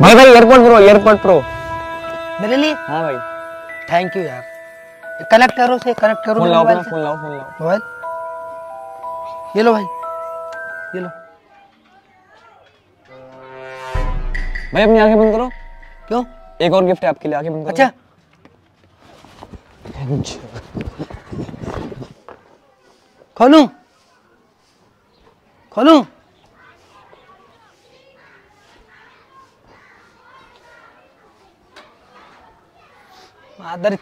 भाई भाई airport pro airport pro मेरे लिए? हाँ भाई। थैंक यू यार। कनेक्ट करो से कनेक्ट करो फ़ोन लाओ फ़ोन लाओ फ़ोन लाओ। मोबाइल ये लो भाई। ये लो। भाई अपनी आँखें बंद करो। क्यों? एक और गिफ्ट है आपके लिए आँखें बंद करो। अच्छा। खोलूं खोलू मादर